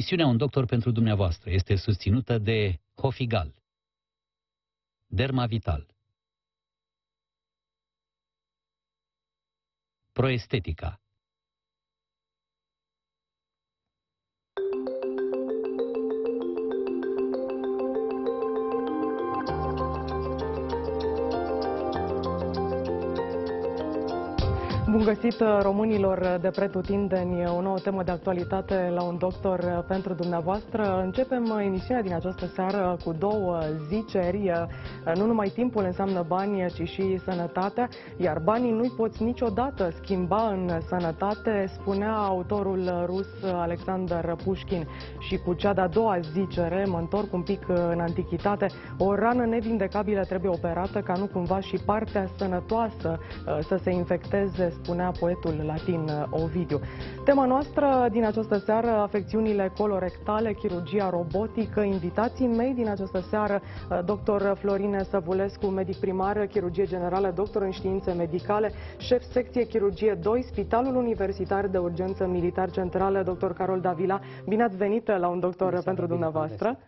Emisiunea Un doctor pentru dumneavoastră este susținută de Hofigal, Derma Vital, Proestetica, Bun găsit uh, românilor de pretutindeni, o nouă temă de actualitate la un doctor uh, pentru dumneavoastră. Începem uh, emisiunea din această seară cu două ziceri. Nu numai timpul înseamnă bani, ci și sănătatea, iar banii nu-i poți niciodată schimba în sănătate, spunea autorul rus Alexander Pushkin. Și cu cea de-a doua zicere, mă întorc un pic în antichitate, o rană nevindecabilă trebuie operată ca nu cumva și partea sănătoasă să se infecteze spunea poetul latin uh, Ovidiu. Tema noastră din această seară, afecțiunile colorectale, chirurgia robotică. Invitații mei din această seară, uh, dr. Florine Săvulescu, medic primar, chirurgie generală, doctor în științe medicale, șef secție chirurgie 2, Spitalul Universitar de Urgență Militar Centrală, dr. Carol Davila. Bine ați venit la un doctor pentru dumneavoastră.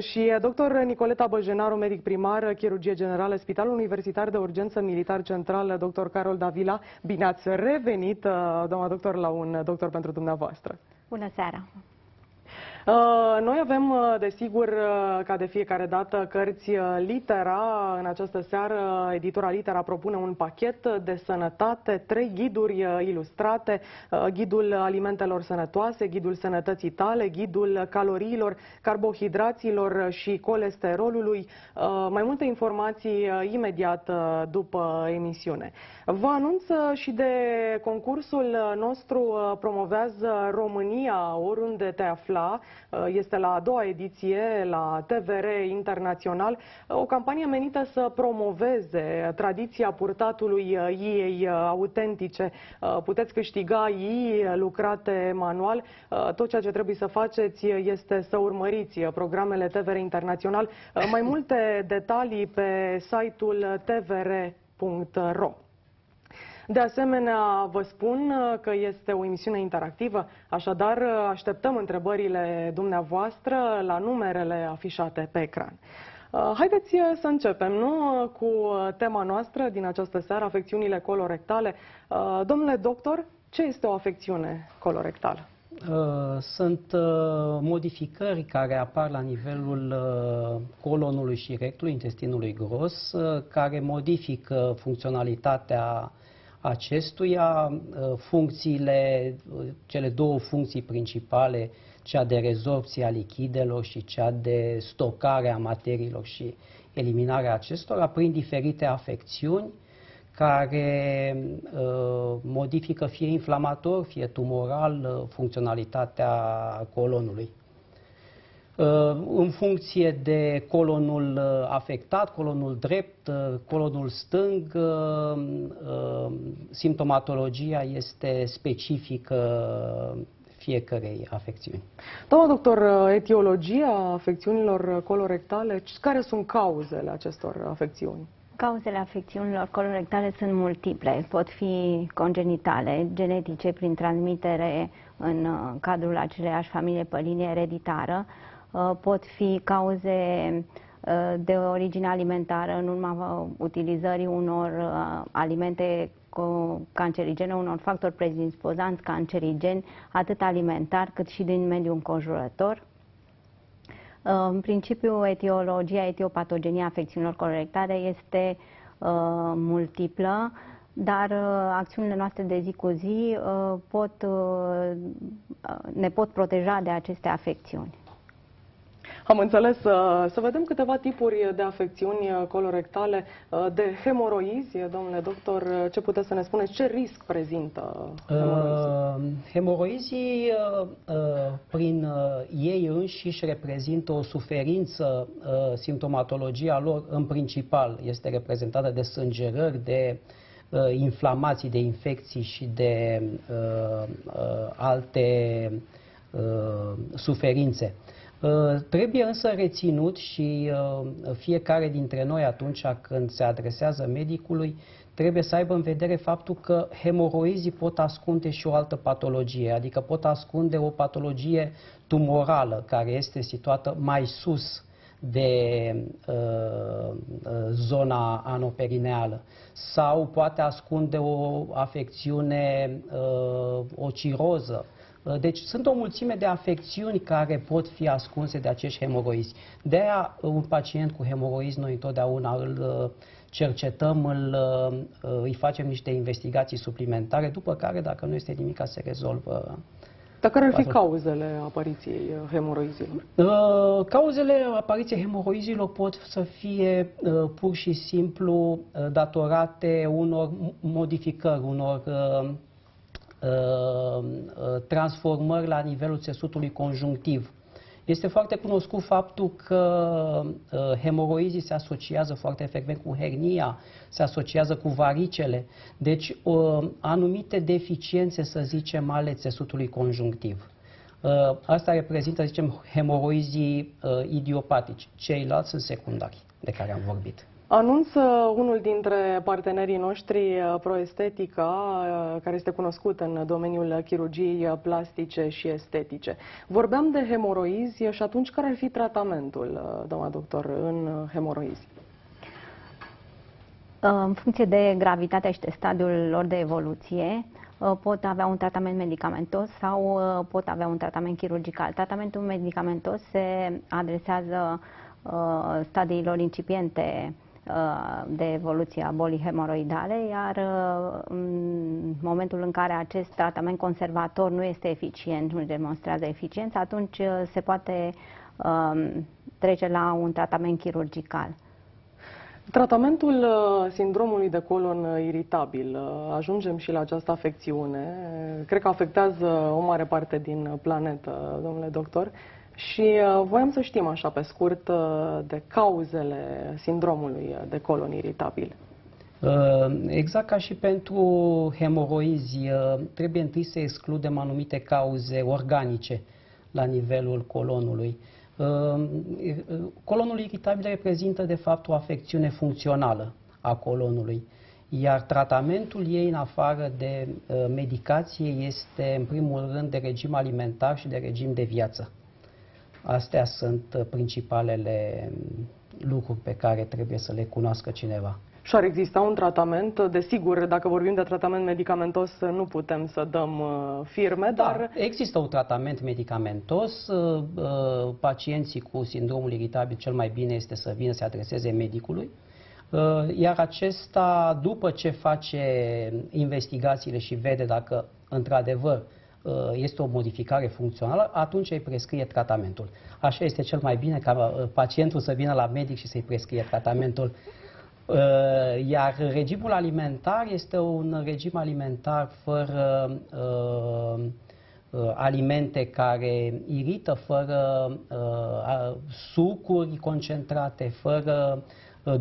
Și dr. Nicoleta Băjenaru, medic primar, chirurgie generală, Spitalul Universitar de Urgență Militar Central, dr. Carol Davila. Bine ați revenit, uh, doamna doctor, la un doctor pentru dumneavoastră. Bună seara! Uh, noi avem, uh, desigur, uh, ca de fiecare dată, cărți Litera. În această seară, editura Litera propune un pachet de sănătate, trei ghiduri ilustrate, ghidul alimentelor sănătoase, ghidul sănătății tale, ghidul caloriilor, carbohidraților și colesterolului. Mai multe informații imediat după emisiune. Vă anunț și de concursul nostru Promovează România, oriunde te afla. Uh, este la a doua ediție la TVR Internațional, uh, o campanie menită să promoveze tradiția purtatului uh, iei autentice. Puteți câștiga iei lucrate manual. Tot ceea ce trebuie să faceți este să urmăriți programele TVR Internațional. Mai multe detalii pe site-ul tvr.ro. De asemenea, vă spun uh, că este o emisiune interactivă, așadar uh, așteptăm întrebările dumneavoastră la numerele afișate pe ecran. Uh, haideți să începem, nu, cu tema noastră din această seară, afecțiunile colorectale. Domnule doctor, ce este o afecțiune colorectală? Sunt modificări care apar la nivelul colonului și rectului, intestinului gros, care modifică funcționalitatea acestuia uh, funcțiile, uh, cele două funcții principale, cea de rezorpție a lichidelor și cea de stocare a materiilor și eliminarea acestora prin diferite afecțiuni care uh, modifică fie inflamator, fie tumoral uh, funcționalitatea colonului. Uh, în funcție de colonul uh, afectat, colonul drept, uh, colonul stâng, simptomatologia este specifică fiecarei afecțiuni. Doamna doctor, etiologia afecțiunilor colorectale, care sunt cauzele acestor afecțiuni? Cauzele afecțiunilor colorectale sunt multiple. Pot fi congenitale, genetice, prin transmitere în cadrul aceleiași familie pe linie ereditară, Uh, pot fi cauze uh, de origine alimentară în urma uh, utilizării unor alimente cancerigene, unor factori predisposanți cancerigeni, atât alimentar cât și din mediul înconjurător. În principiu, etiologia, etiopatogenia afecțiunilor colorectare este multiplă, dar acțiunile noastre de zi cu zi pot, ne pot proteja de aceste afecțiuni. Am înțeles. Să vedem câteva tipuri de afecțiuni colorectale, de hemoroizi. Domnule doctor, ce puteți să ne spuneți? Ce risc prezintă hemoroizii? Uh, hemoroizii, uh, uh, prin uh, ei înșiși, reprezintă o suferință. Uh, simptomatologia lor, în principal, este reprezentată de sângerări, de uh, inflamații, de infecții și de uh, uh, alte uh, suferințe. Uh, trebuie însă reținut și uh, fiecare dintre noi atunci când se adresează medicului trebuie să aibă în vedere faptul că hemoroizii pot ascunde și o altă patologie, adică pot ascunde o patologie tumorală care este situată mai sus de uh, uh zona anoperineală sau poate ascunde o afecțiune, uh, o ciroză. Uh, deci sunt o mulțime de afecțiuni care pot fi ascunse de acești hemoroizi. De aia un pacient cu hemoroizi noi întotdeauna îl cercetăm, îl, îi facem niște investigații suplimentare, după care, dacă nu este nimic, se rezolvă dar care ar fi cauzele apariției uh, hemoroizilor? Uh, cauzele apariției hemoroizilor pot să fie uh, pur și simplu uh, datorate unor modificări, unor uh, uh, transformări la nivelul țesutului conjunctiv. Este foarte cunoscut faptul că uh, hemoroizii se asociază foarte frecvent cu hernia, se asociază cu varicele, deci uh, anumite deficiențe, să zicem, ale țesutului conjunctiv. Uh, asta reprezintă, zicem, hemoroizii uh, idiopatici. Ceilalți sunt secundari, de care am vorbit. Anunță unul dintre partenerii noștri, uh, Proestetica, uh, care este cunoscut în domeniul chirurgiei plastice și estetice. Vorbeam de hemoroizi și atunci care ar fi tratamentul, uh, doamna doctor, în hemoroizi? În funcție de gravitatea și de stadiul lor de evoluție, pot avea un tratament medicamentos sau pot avea un tratament chirurgical. Tratamentul medicamentos se adresează stadiilor incipiente Uh, de evoluție a bolii hemoroidale, iar uh, în momentul în care acest tratament conservator nu este eficient, nu demonstrează eficiență, atunci uh, se poate um, trece la un tratament chirurgical. Tratamentul sindromului de colon iritabil, ajungem și la această afecțiune, cred că afectează o mare parte din planetă, domnule doctor. Și uh, voiam să știm așa pe scurt uh, de cauzele sindromului de colon iritabil. Uh, exact ca și pentru hemoroizi, uh, trebuie întâi să excludem anumite cauze organice la nivelul colonului. Uh, colonul iritabil reprezintă de fapt o afecțiune funcțională a colonului, iar tratamentul ei în afară de medicație este în primul rând de regim alimentar și de regim de viață. Astea sunt uh, principalele mm, lucruri pe care trebuie să le cunoască cineva. Și ar exista un tratament, desigur, dacă vorbim de tratament medicamentos, nu putem să dăm uh, firme, da, dar... există un tratament medicamentos, uh, pacienții cu sindromul iritabil cel mai bine este să vină să adreseze medicului, iar acesta, după ce face investigațiile și vede dacă într-adevăr Uh, este o modificare funcțională, atunci îi prescrie tratamentul. Așa este cel mai bine ca uh, pacientul să vină la medic și să-i prescrie tratamentul. Uh, iar regimul alimentar este un regim alimentar fără alimente care irită, fără sucuri concentrate, fără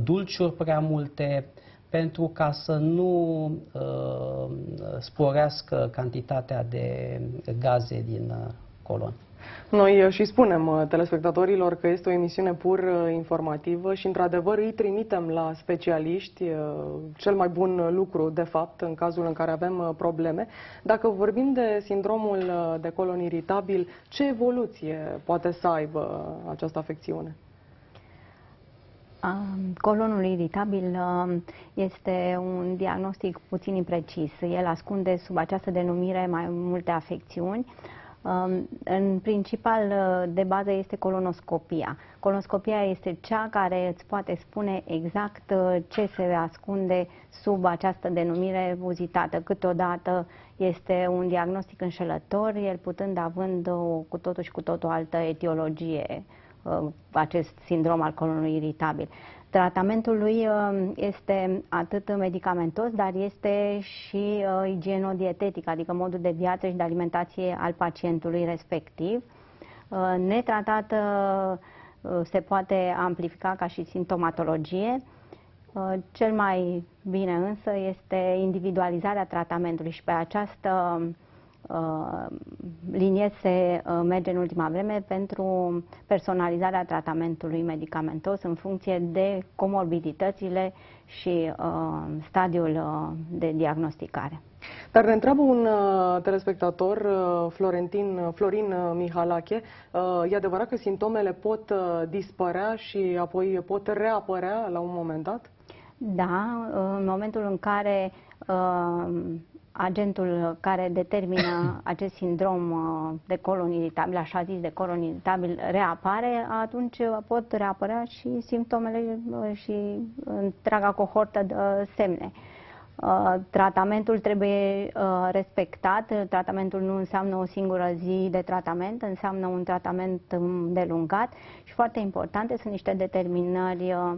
dulciuri prea multe, pentru ca să nu uh, sporească cantitatea de gaze din uh, colon. Noi uh, și spunem uh, telespectatorilor că este o emisiune pur uh, informativă și, într-adevăr, îi trimitem la specialiști, cel mai bun lucru, de fapt, în cazul în care avem probleme. Dacă vorbim de sindromul de colon iritabil, ce evoluție poate să aibă această afecțiune? Colonul iritabil este un diagnostic puțin imprecis. El ascunde sub această denumire mai multe afecțiuni. În principal, de bază este colonoscopia. Colonoscopia este cea care îți poate spune exact ce se ascunde sub această denumire uzitată. Câteodată este un diagnostic înșelător, el putând având o, cu totul și cu totul altă etiologie Uh, acest sindrom al colonului iritabil. Tratamentul lui uh, este atât medicamentos, dar este și uh, igienodietetic, adică modul de viață și de alimentație al pacientului respectiv. Netratat se poate amplifica ca și simptomatologie. Cel mai bine însă este individualizarea tratamentului și pe această uh, linie se uh, merge în ultima vreme pentru personalizarea tratamentului medicamentos în funcție de comorbiditățile și uh, stadiul uh, de diagnosticare. Dar ne întreabă un uh, telespectator, uh, Florentin, uh, Florin uh, Mihalache, uh, e adevărat că simptomele pot uh, dispărea și apoi pot reapărea la un moment dat? Da, în momentul în care uh, agentul care determină acest sindrom uh, de colon iritabil, așa zis de colon iritabil, reapare, atunci pot reapărea și simptomele uh, și întreaga cohortă de semne. Uh, tratamentul trebuie respectat. Tratamentul nu înseamnă o singură zi de tratament, înseamnă un tratament delungat și foarte importante sunt niște determinări uh,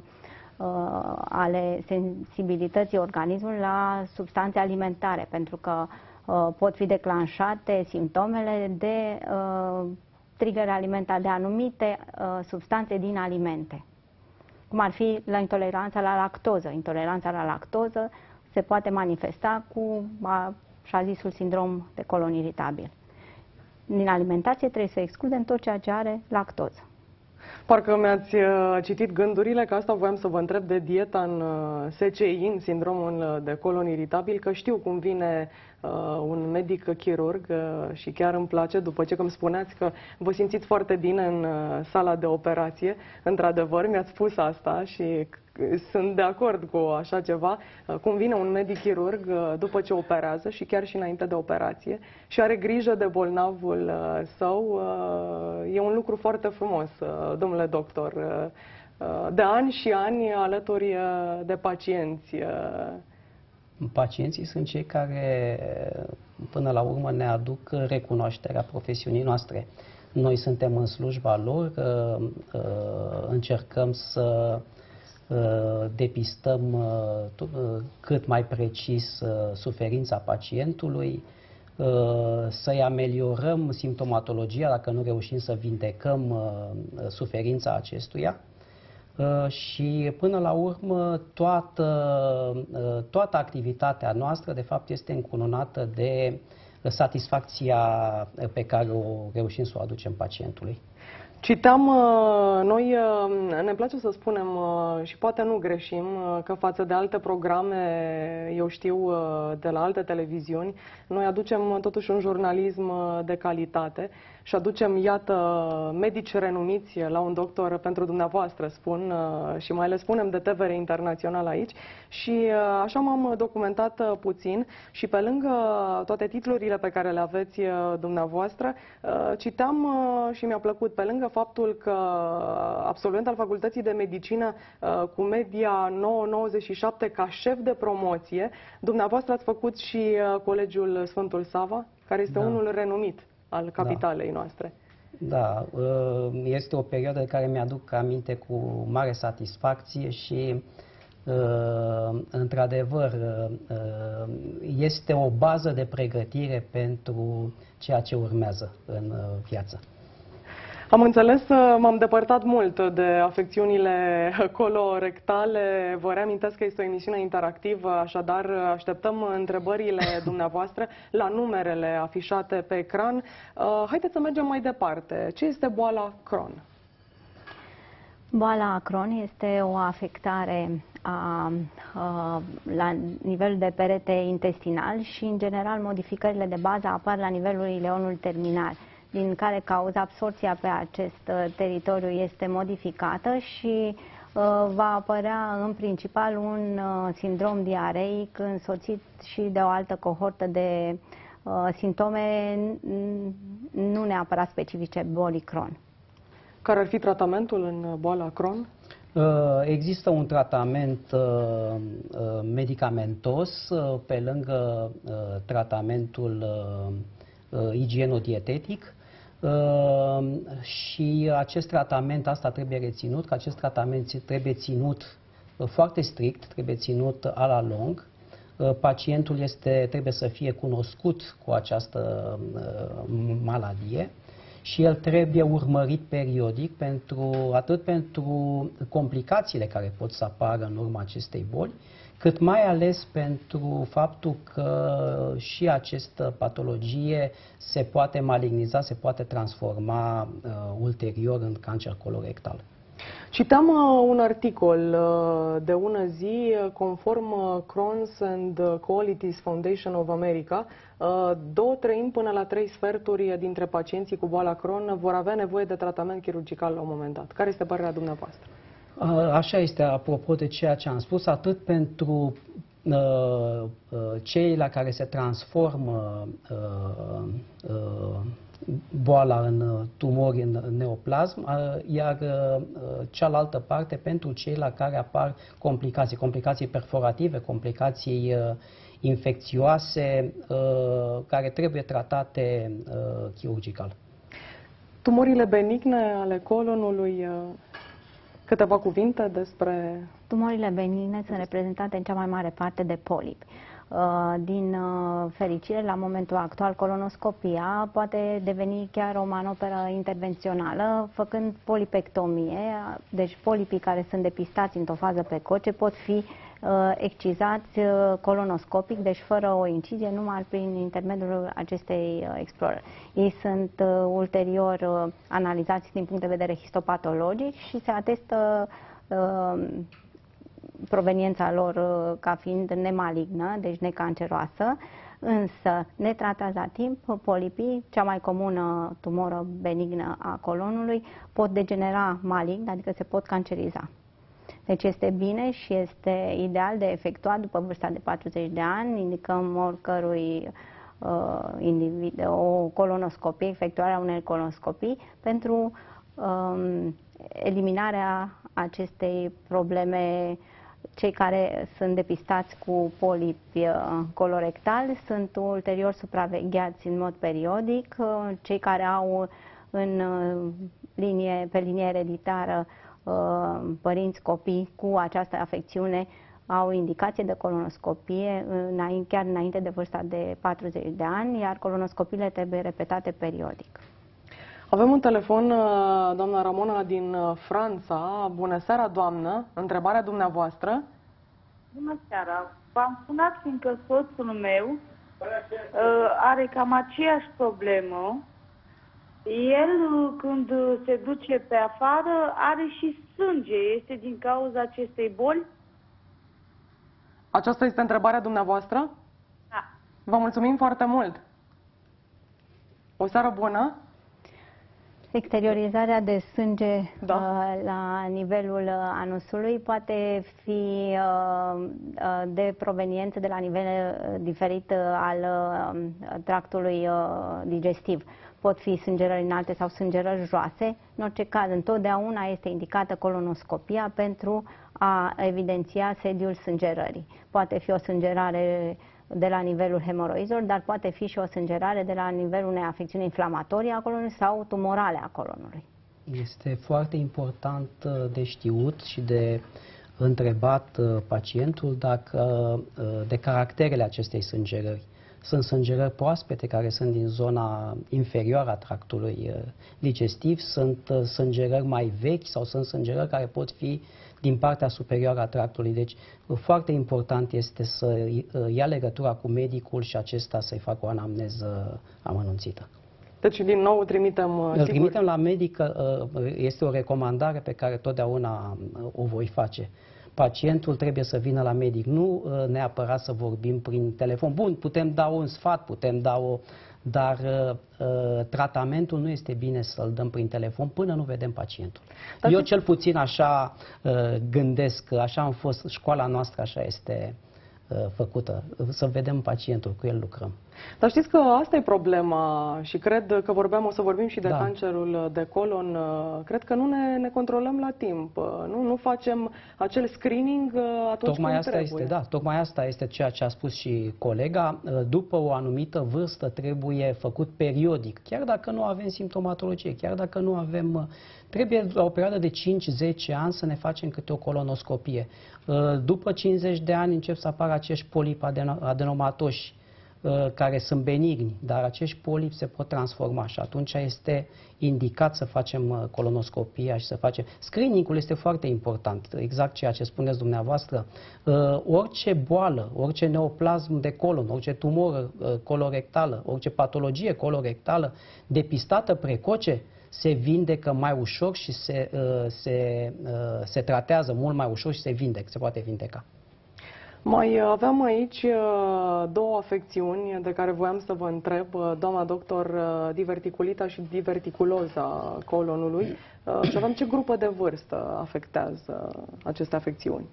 ale sensibilității organismului la substanțe alimentare, pentru că uh, pot fi declanșate simptomele de uh, trigger alimentar, de anumite uh, substanțe din alimente, cum ar fi la intoleranța la lactoză. Intoleranța la lactoză se poate manifesta cu așa zisul sindrom de colon iritabil. Din alimentație trebuie să excludem tot ceea ce are lactoză. Parcă mi-ați uh, citit gândurile, că asta voiam să vă întreb de dieta în uh, SCI, în sindromul uh, de colon iritabil, că știu cum vine un medic chirurg și chiar îmi place, după ce îmi spuneați că vă simțiți foarte bine în sala de operație, într-adevăr, mi-ați spus asta și sunt de acord cu așa ceva, cum vine un medic chirurg uh, după ce operează și chiar și înainte de operație și are grijă de bolnavul uh, său, uh, e un lucru foarte frumos, domnule doctor. De ani și ani alături de pacienți. Pacienții sunt cei care până la urmă ne aduc recunoașterea profesiunii noastre. Noi suntem în slujba lor, încercăm să Uh, depistăm uh, uh, cât mai precis suferința pacientului, să-i ameliorăm simptomatologia dacă nu reușim să vindecăm suferința acestuia. Și până la urmă toată, toată activitatea noastră de fapt este încununată de satisfacția pe care o reușim să o aducem pacientului. Citeam, uh, noi uh, ne place să spunem uh, și poate nu greșim că față de alte programe, eu știu, de la alte televiziuni, noi aducem totuși un jurnalism de calitate și aducem, iată, medici renumiți la un doctor pentru dumneavoastră, spun, și mai le spunem de TVR Internațional aici și așa m-am documentat puțin și pe lângă toate titlurile pe care le aveți dumneavoastră, citeam și mi-a plăcut, pe lângă faptul că absolvent al Facultății de Medicină uh, cu media 9,97 ca șef de promoție, dumneavoastră ați făcut și uh, Colegiul Sfântul Sava, care este da. unul renumit al capitalei da. noastre. Da, uh, este o perioadă de care mi-aduc aminte cu mare satisfacție și într-adevăr este o bază de pregătire pentru ceea ce urmează în viață. Am înțeles, uh, m-am depărtat mult de afecțiunile colorectale. Vă reamintesc că este o emisiune interactivă, așadar așteptăm întrebările dumneavoastră la numerele afișate pe ecran. Uh, haideți să mergem mai departe. Ce este boala Crohn? Boala Crohn este o afectare a, a, la nivel de perete intestinal și, în general, modificările de bază apar la nivelul ileonului terminal din care cauza absorția pe acest uh, teritoriu este modificată și uh, va apărea în principal un uh, sindrom diareic însoțit și de o altă cohortă de simptome nu neapărat specifice bolii Crohn. Care ar fi tratamentul în boala Crohn? Există un tratament medicamentos pe lângă tratamentul igienodietetic Ehm, și acest tratament, asta trebuie reținut, că acest tratament trebuie ținut uh, foarte strict, trebuie ținut a la lung. Uh, pacientul este, trebuie să fie cunoscut cu această uh, maladie și el trebuie urmărit periodic pentru, atât pentru complicațiile care pot să apară în urma acestei boli, cât mai ales pentru faptul că și această patologie se poate maligniza, se poate transforma uh, ulterior în cancer colorectal. Citam uh, un articol uh, de ună zi, uh, conform uh, Crohn's and Colitis Foundation of America, uh, două treimi până la trei sferturi dintre pacienții cu boala Crohn vor avea nevoie de tratament chirurgical la un moment dat. Care este părerea dumneavoastră? Uh, Așa este, apropo de ceea ce am spus, atât pentru uh, uh, cei la care se transformă uh, uh, boala în uh, tumori în neoplasm, uh, iar uh, cealaltă parte pentru cei la care apar complicații, complicații perforative, complicații uh, infecțioase uh, care trebuie tratate uh, chirurgical. Tumorile benigne ale colonului, uh, câteva cuvinte despre... Tumorile benigne sunt reprezentate în cea mai mare parte de polipi. Uh, Din uh, fericire, la momentul actual, colonoscopia poate deveni chiar o manoperă intervențională, făcând polipectomie, deci polipii care sunt depistați într-o fază precoce pot fi uh, excizați uh, colonoscopic, deci fără o incizie, numai prin intermediul acestei uh, explorări. Ei sunt uh, ulterior uh, analizați din punct de vedere histopatologic și se atestă uh, proveniența lor uh, ca fiind nemalignă, deci necanceroasă, însă netratați la timp, polipii, cea mai comună tumoră benignă a colonului, pot degenera malign, adică se pot canceriza. Deci este bine și este ideal de efectuat după vârsta de 40 de ani. Indicăm oricărui uh, individ o colonoscopie, efectuarea unei colonoscopii pentru um, eliminarea acestei probleme cei care sunt depistați cu polipi uh, colorectali sunt ulterior supravegheați în mod periodic. Uh, Cei care au în uh, linie, pe linie ereditară uh, părinți, copii cu această afecțiune au indicație de colonoscopie înainte, chiar înainte de vârsta de 40 de ani, iar colonoscopiile trebuie repetate periodic. Avem un telefon, uh, doamna Ramona din uh, Franța. Bună seara, doamnă. Întrebarea dumneavoastră? Bună seara! V-am sunat fiindcă soțul meu uh, are cam aceeași problemă. El, uh, când uh, se duce pe afară, are și sânge. Este din cauza acestei boli? Aceasta este întrebarea dumneavoastră? Da. Vă mulțumim foarte mult. O seară bună. Exteriorizarea de sânge Da. uh, la nivelul uh, anusului poate fi uh, uh, de proveniență de la nivel uh, diferit uh, al uh, tractului uh, digestiv. Pot fi sângerări înalte sau sângerări joase. În orice caz, întotdeauna este indicată colonoscopia pentru a evidenția sediul sângerării. Poate fi o sângerare de la nivelul hemoroizilor, dar poate fi și o sângerare de la nivelul unei afecțiuni inflamatorii a colonului sau tumorale a colonului. Este foarte important uh, de știut și de întrebat uh, pacientul dacă uh, de caracterele acestei sângerări. Sunt sângerări proaspete care sunt din zona inferioară a tractului uh, digestiv, sunt uh, sângerări mai vechi sau sunt sângerări care pot fi din partea superioară a tractului. Deci uh, foarte important este să uh, ia legătura cu medicul și acesta să-i facă o anamneză amănunțită. Deci, din nou, trimitem... uh, Îl sigur, trimitem la medic, uh, este o recomandare pe care totdeauna uh, o voi face. Pacientul trebuie să vină la medic, nu uh, neapărat să vorbim prin telefon. Bun, putem da un sfat, putem da o... Dar uh, uh, tratamentul nu este bine să-l dăm prin telefon până nu vedem pacientul. Dar Eu ce- cel puțin așa uh, gândesc, așa am fost, școala noastră așa este uh, făcută, să vedem pacientul, cu el lucrăm. Dar știți că asta e problema și cred că vorbeam, o să vorbim și de Da. cancerul de colon. uh, Cred că nu ne, ne controlăm la timp. uh, Nu, nu facem acel screening uh, atunci Tocmai când asta trebuie. este, da, tocmai asta este ceea ce a spus și colega. După o anumită vârstă trebuie făcut periodic, chiar dacă nu avem simptomatologie, chiar dacă nu avem... Trebuie la o perioadă de 5-10 ani să ne facem câte o colonoscopie. După 50 de ani încep să apară acești polipi adeno- adenomatoși uh, care sunt benigni, dar acești polipi se pot transforma și atunci este indicat să facem uh, colonoscopia și să facem... Screening-ul este foarte important, exact ceea ce spuneți dumneavoastră. Orice boală, orice neoplasm de colon, orice tumoră colorectală, orice patologie colorectală depistată precoce, se vindecă mai ușor și se, se, se tratează mult mai ușor și se vindecă, se poate vindeca. Mai aveam aici uh, două afecțiuni de care voiam să vă întreb, uh, doamna doctor, uh, diverticulita și diverticuloza colonului. Și avem ce grupă de vârstă afectează aceste afecțiuni?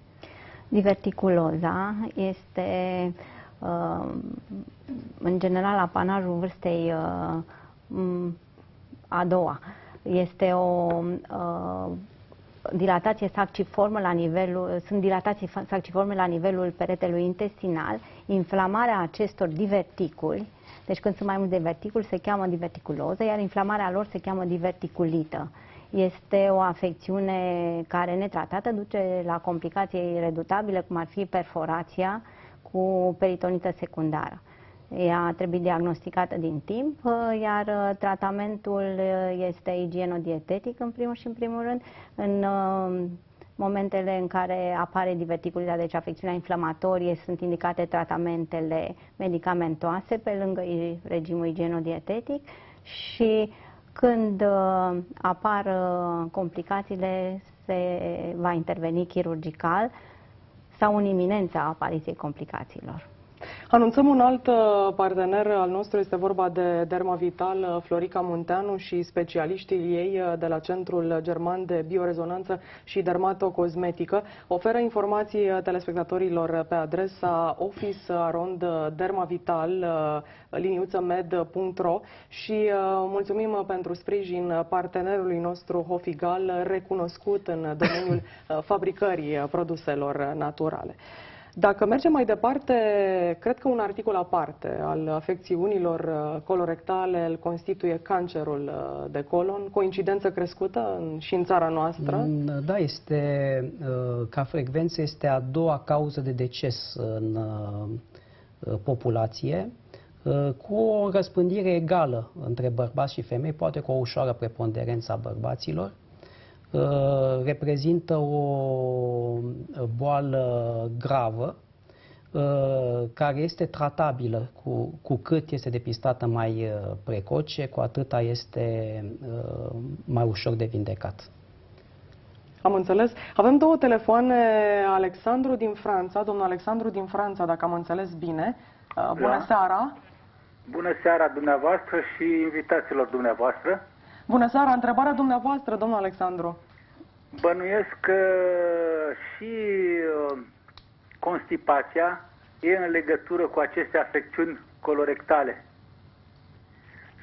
Diverticuloza este în general apanajul vârstei a doua. Este o dilatație saxiformă la nivelul, sunt dilatații saxiforme la nivelul peretelui intestinal, inflamarea acestor diverticuli, deci când sunt mai mulți diverticuli se cheamă diverticuloză, iar inflamarea lor se cheamă diverticulită. Este o afecțiune care netratată duce la complicații redutabile, cum ar fi perforația cu peritonită secundară. Ea trebuie diagnosticată din timp, uh, iar uh, tratamentul uh, este igienodietetic în primul și în primul rând. În momentele în care apare diverticulitatea, deci afecțiunea inflamatorie, sunt indicate tratamentele medicamentoase pe lângă regimul igienodietetic și când apar complicațiile se va interveni chirurgical sau în iminența apariției complicațiilor. Anunțăm un alt uh, partener al nostru, este vorba de Derma Vital, uh, Florica Munteanu și specialiștii ei uh, de la Centrul German de Biorezonanță și Dermatocosmetică. Oferă informații telespectatorilor pe adresa office.dermavital liniuțămed.ro și mulțumim pentru sprijin partenerului nostru Hofigal, recunoscut în domeniul fabricării produselor naturale. Dacă mergem mai departe, cred că un articol aparte al afecțiunilor uh, colorectale îl constituie cancerul uh, de colon, coincidență crescută în, și în țara noastră. Mm, da, este, uh, ca frecvență este a doua cauză de deces în populație, cu o răspândire egală între bărbați și femei, poate cu o ușoară preponderență a bărbaților. Uh, reprezintă o uh, boală gravă uh, care este tratabilă cu, cu cât este depistată mai precoce, cu atâta este mai ușor de vindecat. Am înțeles. Avem două telefoane. Alexandru din Franța, domnul Alexandru din Franța, dacă am înțeles bine. Bună da. seara! Bună seara dumneavoastră și invitațiilor dumneavoastră. Bună seara, întrebarea dumneavoastră, domnul Alexandru. Bănuiesc că și uh, constipația e în legătură cu aceste afecțiuni colorectale.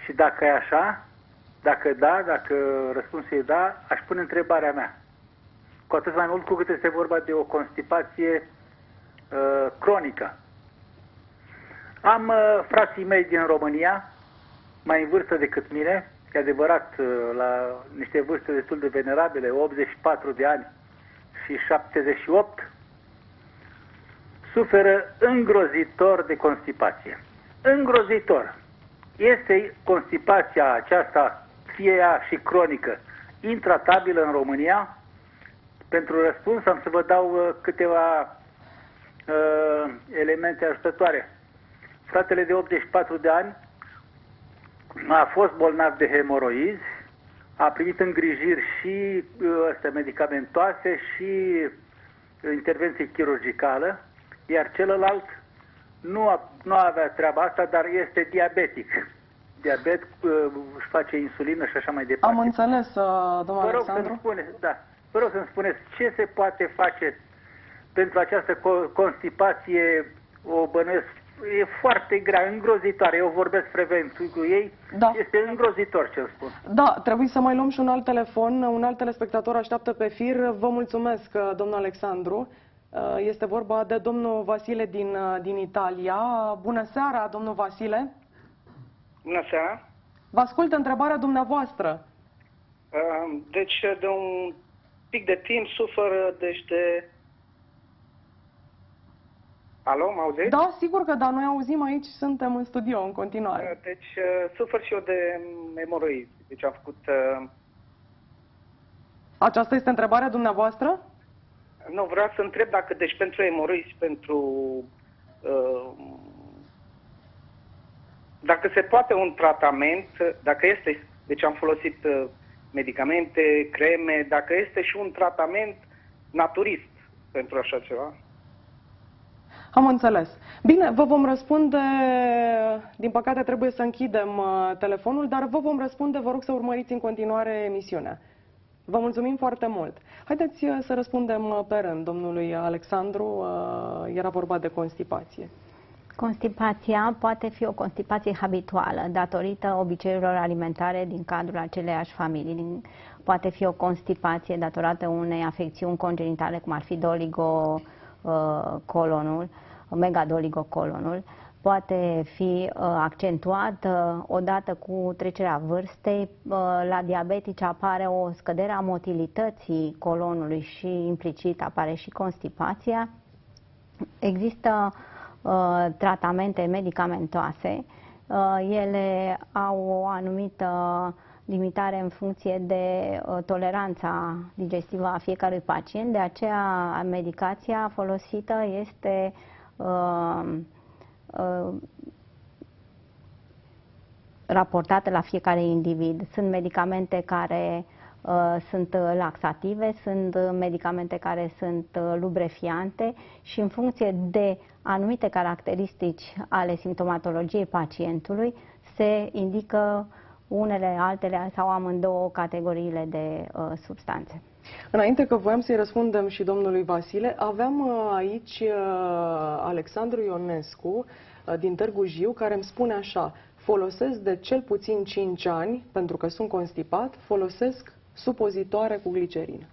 Și dacă e așa, dacă da, dacă răspunsul e da, aș pune întrebarea mea. Cu atât mai mult cu cât este vorba de o constipație uh, cronică. Am uh, frații mei din România, mai în vârstă decât mine, E adevărat, uh, la niște vârste destul de venerabile, 84 de ani și 78, suferă îngrozitor de constipație. Îngrozitor. Este constipația aceasta, fie ea și cronică, intratabilă în România? Pentru răspuns am să vă dau uh, câteva uh, elemente ajutătoare. Fratele de 84 de ani a fost bolnav de hemoroizi, a primit îngrijiri și uh, astea medicamentoase și uh, intervenție chirurgicală, iar celălalt nu, a, nu avea treaba asta, dar este diabetic. Diabet, uh, își face insulină și așa mai departe. Am înțeles, domnul vă rog Alexandru. Să spuneți, da, vă rog să-mi spuneți ce se poate face pentru această constipație, o bănuiesc e foarte grea, îngrozitoare. Eu vorbesc frecvent cu ei. Da. Este îngrozitor ce spun. Da, trebuie să mai luăm și un alt telefon. Un alt telespectator așteaptă pe fir. Vă mulțumesc, domnul Alexandru. Uh, este vorba de domnul Vasile din, uh, din Italia. Bună seara, domnul Vasile. Bună seara. Vă ascult întrebarea dumneavoastră. Uh, deci, de un pic de timp suferă deci de Alo, mă auziți? Da, sigur că da, noi auzim aici, suntem în studio în continuare. Deci, uh, sufer și eu de memoroizi. Deci am făcut... Uh, Aceasta este întrebarea dumneavoastră? nu, vreau să întreb dacă, deci pentru emoroizi, pentru... Uh, dacă se poate un tratament, dacă este, deci am folosit uh, medicamente, creme, dacă este și un tratament naturist pentru așa ceva. Am înțeles. Bine, vă vom răspunde, din păcate trebuie să închidem uh, telefonul, dar vă vom răspunde, vă rog să urmăriți în continuare emisiunea. Vă mulțumim foarte mult. Haideți uh, să răspundem uh, pe rând domnului Alexandru, uh, era vorba de constipație. Constipația poate fi o constipație habituală, datorită obiceiurilor alimentare din cadrul aceleiași familii. Din, poate fi o constipație datorată unei afecțiuni congenitale, cum ar fi doligocolonul, megadoligocolonul. Poate fi uh, accentuat uh, odată cu trecerea vârstei. Uh, la diabetici apare o scădere a motilității colonului și implicit apare și constipația. Există uh, tratamente medicamentoase. Uh, ele au o anumită limitare în funcție de uh, toleranța digestivă a fiecărui pacient, de aceea medicația folosită este uh, uh, raportată la fiecare individ. Sunt medicamente care uh, sunt laxative, sunt medicamente care sunt uh, lubrefiante și în funcție de anumite caracteristici ale simptomatologiei pacientului se indică unele, altele sau amândouă categoriile de uh, substanțe. Înainte că voiam să-i răspundem și domnului Vasile, aveam uh, aici uh, Alexandru Ionescu uh, din Târgu Jiu, care îmi spune așa, folosesc de cel puțin 5 ani, pentru că sunt constipat, folosesc supozitoare cu glicerină.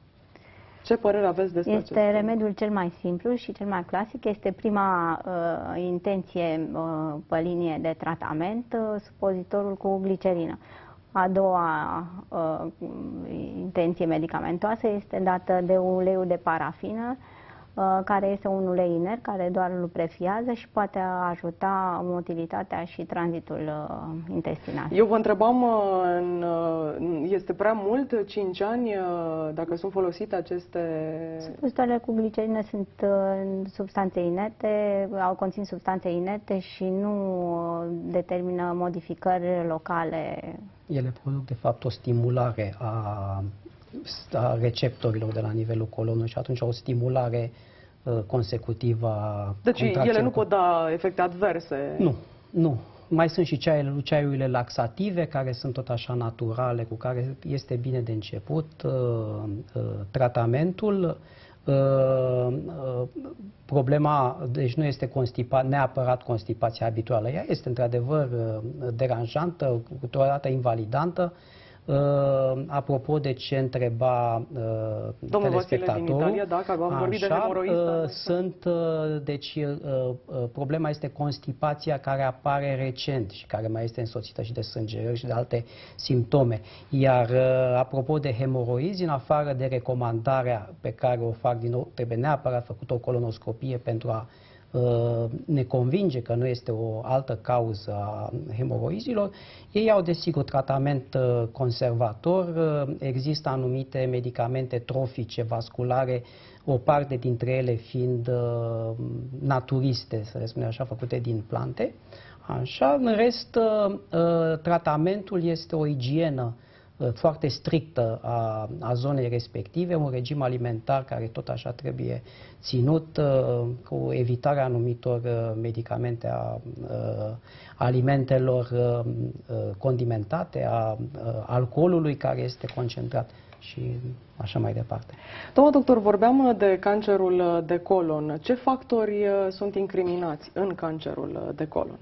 Ce părere aveți despre Este acest remediul cel mai simplu și cel mai clasic. Este prima uh, intenție uh, pe linie de tratament, uh, supozitorul cu glicerină. A doua uh, intenție medicamentoasă este dată de uleiul de parafină, uh, care este un ulei inert, care doar luprefiază și poate ajuta motilitatea și tranzitul uh, intestinal. Eu vă întrebam, uh, în, uh, este prea mult, 5 ani, uh, dacă sunt folosite aceste... Supozitoarele cu glicerină sunt uh, substanțe inerte, au conțin substanțe inerte și nu uh, determină modificări locale. Ele produc, de fapt, o stimulare a, a receptorilor de la nivelul colonului și atunci o stimulare uh, consecutivă a Deci ele contracției nu pot da efecte adverse. Nu, nu. Mai sunt și ceaiurile, ceaiurile laxative, care sunt tot așa naturale, cu care este bine de început uh, uh, tratamentul. Uh, uh, problema, deci nu este constipa, neapărat constipația habituală. Ea este într-adevăr uh, deranjantă, câteodată invalidantă. Uh, apropo de ce întreba uh, Domnul Vasile din telespectatorul, Italia, da, că am vorbit de Așa, hemoroid, uh, dar- sunt, uh, deci, uh, uh, problema este constipația care apare recent și care mai este însoțită și de sângerări și de alte simptome. Iar uh, apropo de hemoroizi, în afară de recomandarea pe care o fac din nou, trebuie neapărat făcut o colonoscopie pentru a uh, ne convinge că nu este o altă cauză a hemoroizilor, ei au desigur tratament uh, conservator, uh, există anumite medicamente trofice vasculare, o parte dintre ele fiind uh, naturiste, să le spunem așa, făcute din plante. Așa, în rest, uh, uh, tratamentul este o igienă uh, foarte strictă a, a zonei respective, un regim alimentar care tot așa trebuie ținut uh, cu evitarea anumitor uh, medicamente, a uh, alimentelor uh, uh, condimentate, a uh, alcoolului care este concentrat și așa mai departe. Domnul doctor, vorbeam uh, de cancerul uh, de colon. Ce factori uh, sunt incriminați în cancerul uh, de colon?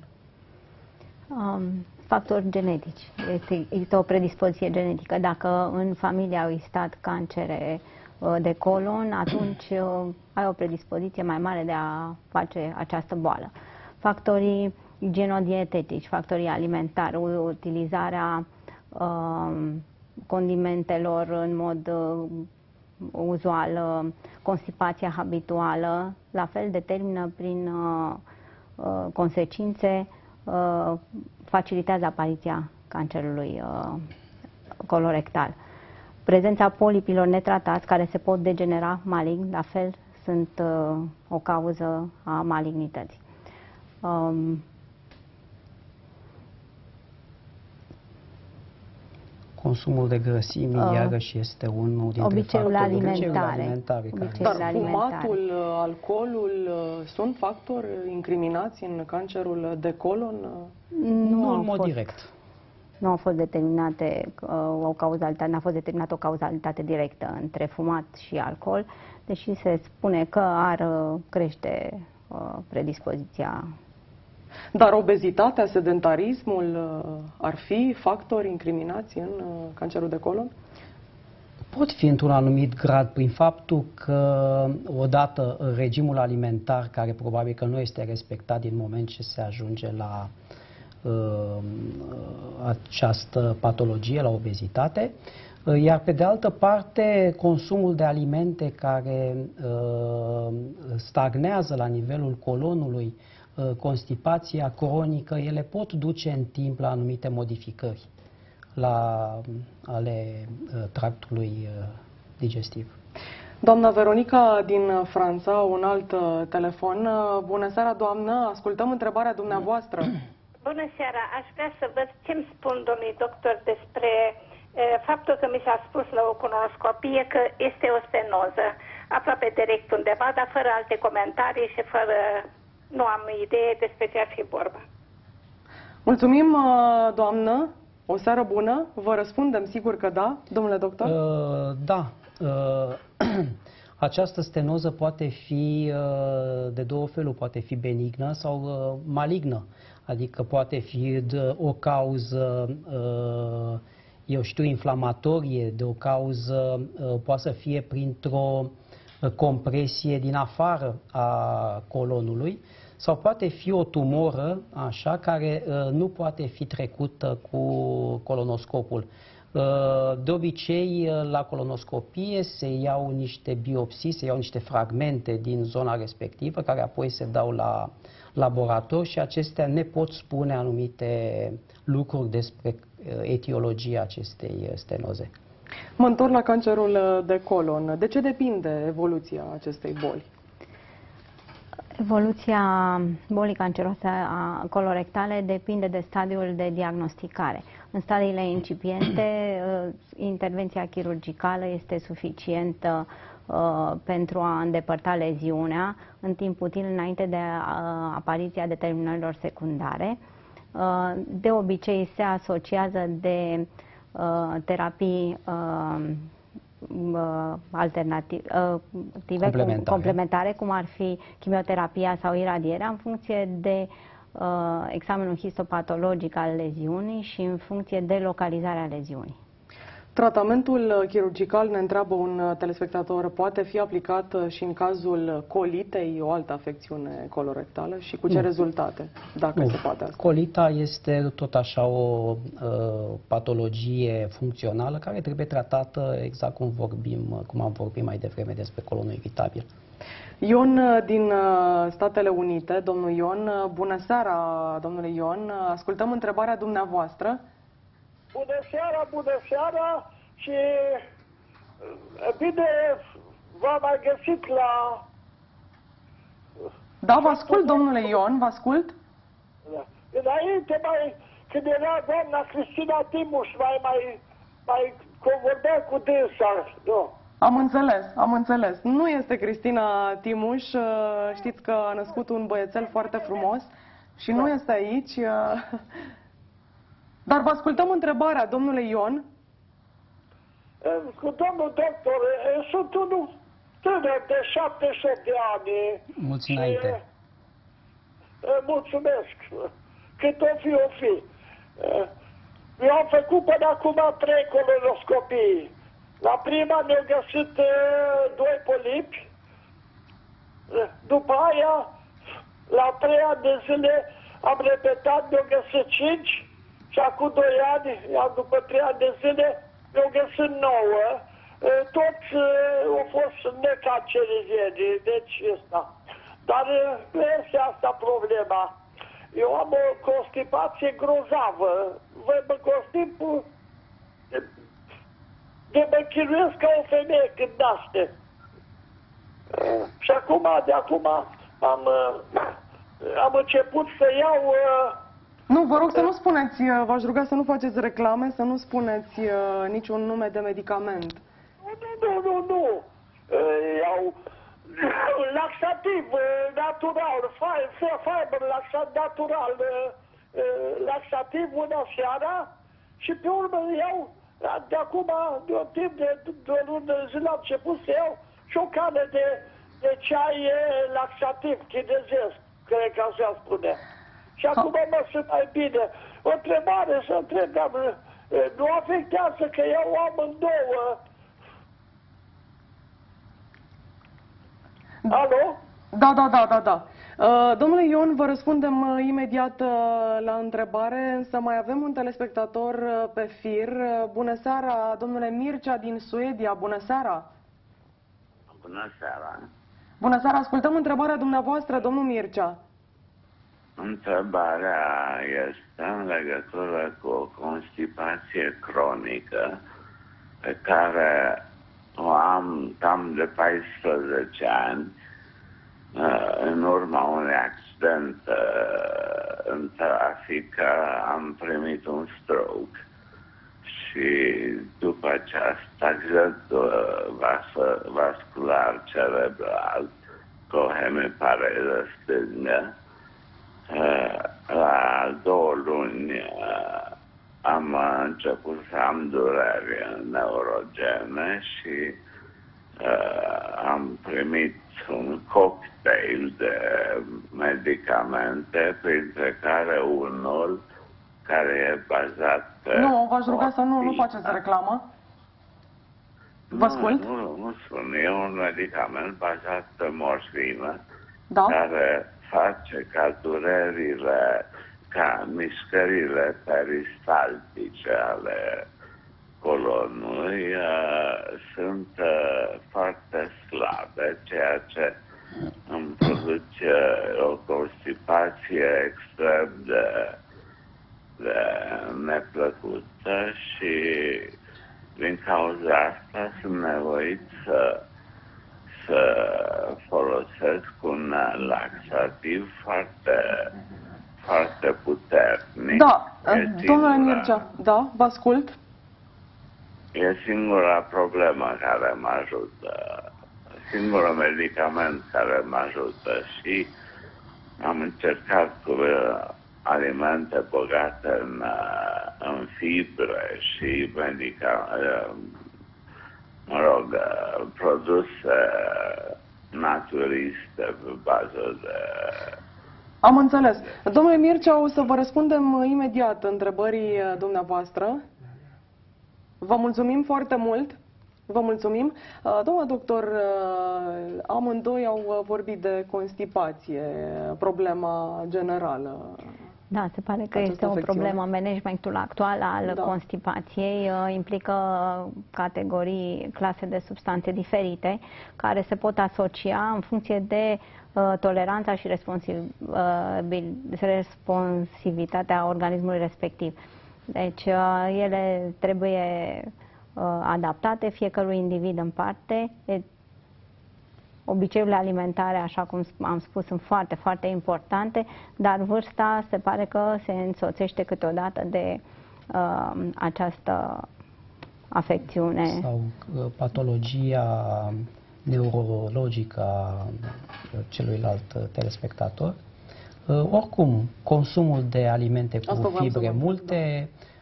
Um, factori genetici. Este, există o predispoziție genetică. Dacă în familie au existat cancere uh, de colon, atunci uh, ai o predispoziție mai mare de a face această boală. Factorii genodietetici, factorii alimentari, u- utilizarea um, condimentelor în mod uh, uzuală, constipația habituală, la fel determină prin uh, uh, consecințe, uh, facilitează apariția cancerului uh, colorectal. Prezența polipilor netratați care se pot degenera malign, la fel sunt uh, o cauză a malignității. Um, Consumul de grăsimi, Uh, iarăși, este unul dintre obiceiurile factorii- alimentare. alimentare care- Obiceiurile Dar alimentare. fumatul, uh, alcoolul uh, sunt factori incriminați în cancerul de colon? Nu au în mod fost- direct. Nu au fost determinate uh, o cauzalitate, n-a fost determinată o cauzalitate directă între fumat și alcool, deși se spune că ar uh, crește uh, predispoziția. Dar obezitatea, sedentarismul uh, ar fi factori incriminați în uh, cancerul de colon? Pot fi într-un anumit grad prin faptul că odată regimul alimentar, care probabil că nu este respectat din moment ce se ajunge la uh, această patologie, la obezitate, uh, iar pe de altă parte consumul de alimente care uh, stagnează la nivelul colonului, uh, constipația cronică, ele pot duce în timp la anumite modificări la ale uh, tractului uh, digestiv. Doamna Veronica din uh, Franța, un alt uh, telefon. Uh, Bună seara, doamnă. Ascultăm întrebarea dumneavoastră. Bună seara, aș vrea să văd ce-mi spun domnii doctor despre e, faptul că mi s-a spus la o colonoscopie că este o stenoză, aproape direct undeva, dar fără alte comentarii și fără... Nu am idee despre ce ar fi vorba. Mulțumim, uh, doamnă. O seară bună. Vă răspundem sigur că da, domnule doctor. Uh, da. Uh, această stenoză poate fi uh, de două feluri, poate fi benignă sau uh, malignă. Adică poate fi de o cauză, uh, eu știu, inflamatorie, de o cauză, uh, poate să fie printr-o uh, compresie din afară a colonului sau poate fi o tumoră, așa, care uh, nu poate fi trecută cu colonoscopul. Uh, De obicei, uh, la colonoscopie se iau niște biopsii, se iau niște fragmente din zona respectivă, care apoi se dau la laborator și acestea ne pot spune anumite lucruri despre uh, etiologia acestei uh, stenoze. Mă întorc la cancerul uh, de colon. De ce depinde evoluția acestei boli? Evoluția bolii canceroase a colorectale depinde de stadiul de diagnosticare. În stadiile incipiente, uh, intervenția chirurgicală este suficientă uh, pentru a îndepărta leziunea în timp util înainte de uh, apariția determinărilor secundare. Uh, De obicei se asociază de uh, terapii uh, alternative, Complementare. complementare, cum ar fi chimioterapia sau iradierea, în funcție de uh, examenul histopatologic al leziunii și în funcție de localizarea leziunii. Tratamentul uh, chirurgical, ne întreabă un uh, telespectator, poate fi aplicat uh, și în cazul colitei, o altă afecțiune colorectală și cu ce Nu. rezultate, dacă Nu. se poate asta? Colita este tot așa o uh, patologie funcțională care trebuie tratată exact cum vorbim, cum am vorbit mai devreme despre colonul iritabil. Ion uh, din uh, Statele Unite, domnul Ion, uh, bună seara, domnule Ion, Uh, ascultăm întrebarea dumneavoastră. Bună seara, bună seara și uh, bine v-am mai găsit la... Da, vă ascult, domnule Ion, vă ascult. la- Înainte, mai, când era doamna Cristina Timuș, mai, mai, mai convorbea cu dânsa, nu. Am înțeles, am înțeles. Nu este Cristina Timuș, uh, știți că a născut un băiețel foarte frumos și nu este aici. Uh. Dar vă ascultăm întrebarea, domnule Ion. Uh, Cu domnul doctor, uh, sunt unul tânăr de 78 de ani. Mulți și, înainte. uh, Mulțumesc. Cât o fi, o fi. Uh, Eu am făcut până acum trei colonoscopii. La prima mi-au găsit uh, doi polipi. Uh, După aia, la trei ani de zile, am repetat, mi-au găsit cinci. Și acum doi ani, iar după trei ani de zile, mi-au găsit nouă. uh, toți uh, au fost necancerigeni, deci asta. Dar uh, nu este asta problema. Eu am o constipație grozavă. Vă mă constip uh, de mă chinuiesc ca o femeie când naște. Uh, Și acum, de acum, am, uh, am început să iau uh, Nu, vă rog să nu spuneți, uh, v-aș ruga să nu faceți reclame, să nu spuneți uh, niciun nume de medicament. Nu, nu, nu, nu. Uh, Iau laxativ uh, natural, fi- fi- fiber laxat natural, uh, uh, laxativ una seara și pe urmă iau uh, de acum, de un timp de, de o lună de zile am început să iau și o cană de, de ceai uh, laxativ chinezesc, cred că așa spune. Și acum mă sunt mai bine. O întrebare să întreb, dar, uh, nu afectează că eu am în două Alo? Da, da, da, da, da. Uh, Domnule Ion, vă răspundem uh, imediat uh, la întrebare, însă mai avem un telespectator uh, pe fir. Uh, Bună seara, domnule Mircea din Suedia, bună seara! Bună seara! Bună seara, ascultăm întrebarea dumneavoastră, domnul Mircea. Întrebarea este în legătură cu o constipație cronică pe care o am cam de 14 ani uh, în urma unui accident uh, în trafic am primit un stroke și după aceast accident uh, vas- vascular cerebral cu o hemipareză stângă. Uh, la două luni uh, am început să am dureri neurogene și uh, am primit un cocktail de medicamente, printre care unul care e bazat pe... Nu, v-aș ruga să nu, nu morfina. faceți reclamă. Vă ascult? Nu, nu, nu spun. E un medicament bazat pe morfină Da? care face ca durerile, ca mișcările peristaltice ale colonului uh, sunt uh, foarte slabe, ceea ce îmi produce o constipație extrem de, de neplăcută și din cauza asta sunt nevoit să să folosesc un laxativ foarte, foarte puternic. Da, E domnule singura- Mircea, da, vă ascult. E singura problemă care mă ajută, singurul medicament care mă ajută și am încercat cu uh, alimente bogate în, uh, în fibre și medica, uh, mă rog, uh, produse naturiste pe bază de Am înțeles. Domnule Mircea, o să vă răspundem uh, imediat întrebării uh, dumneavoastră. Vă mulțumim foarte mult. Vă mulțumim. Uh, Domnule doctor, uh, amândoi au uh, vorbit de constipație, problema generală. Da, se pare că Această este o afecțiune. problemă. Managementul actual al Da. constipației uh, implică categorii, clase de substanțe diferite care se pot asocia în funcție de uh, toleranța și responsiv, uh, bil- responsivitatea organismului respectiv. Deci uh, ele trebuie uh, adaptate fiecărui individ în parte. E- Obiceiurile alimentare, așa cum sp- am spus, sunt foarte, foarte importante, dar vârsta se pare că se însoțește câteodată de uh, această afecțiune. sau uh, patologia neurologică a celuilalt uh, telespectator. Uh, Oricum, consumul de alimente cu Asta voiam să fibre vă- multe, uh,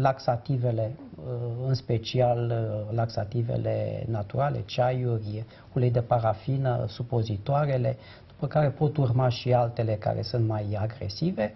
laxativele, uh, în special uh, laxativele naturale, ceaiuri, ulei de parafină, supozitoarele, după care pot urma și altele care sunt mai agresive.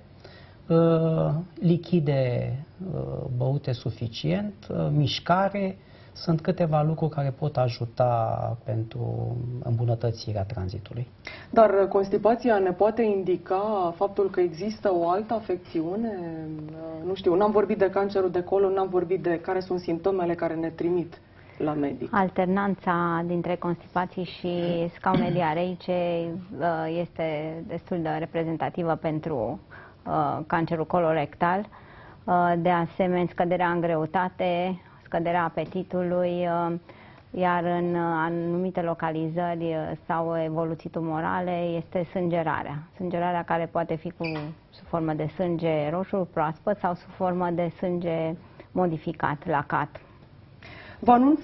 Uh, lichide uh, băute suficient, uh, mișcare, sunt câteva lucruri care pot ajuta pentru îmbunătățirea tranzitului. Dar uh, constipația ne poate indica faptul că există o altă afecțiune? Uh, Nu știu, n-am vorbit de cancerul de colon, n-am vorbit de care sunt simptomele care ne trimit la medic? Alternanța dintre constipații și scaune diareice uh, este destul de reprezentativă pentru uh, cancerul colorectal. Uh, de asemenea, scăderea în greutate, scăderea apetitului, iar în anumite localizări sau evoluții tumorale este sângerarea. Sângerarea care poate fi cu sub formă de sânge roșu proaspăt sau sub formă de sânge modificat, lacat. Vă anunț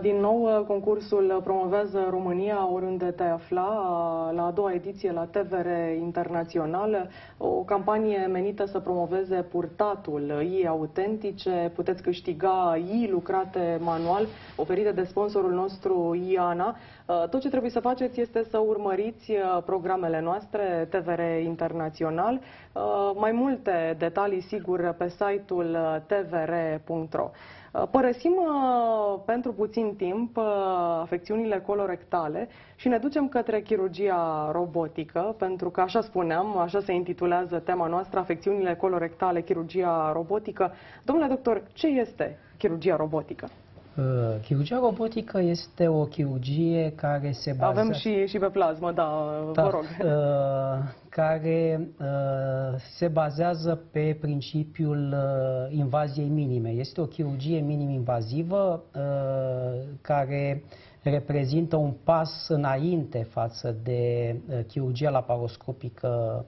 din nou uh, concursul Promovează România oriunde te afla uh, la a doua ediție la TVR Internațional, o campanie menită să promoveze purtatul ei autentice. Puteți câștiga ei lucrate manual, oferite de sponsorul nostru IANA. Uh, tot ce trebuie să faceți este să urmăriți programele noastre TVR Internațional. Mai multe detalii, sigur, pe site-ul tvr.ro. Uh, părăsim uh, pentru puțin timp uh, afecțiunile colorectale și ne ducem către chirurgia robotică, pentru că, așa spuneam, așa se intitulează tema noastră, afecțiunile colorectale, chirurgia robotică. Domnule doctor, ce este chirurgia robotică? Uh, chirurgia robotică este o chirurgie care se bazează... Avem și, și pe plasmă, da, da vă rog. Uh, care uh, se bazează pe principiul uh, invaziei minime. Este o chirurgie minim-invazivă uh, care reprezintă un pas înainte față de uh, chirurgia laparoscopică,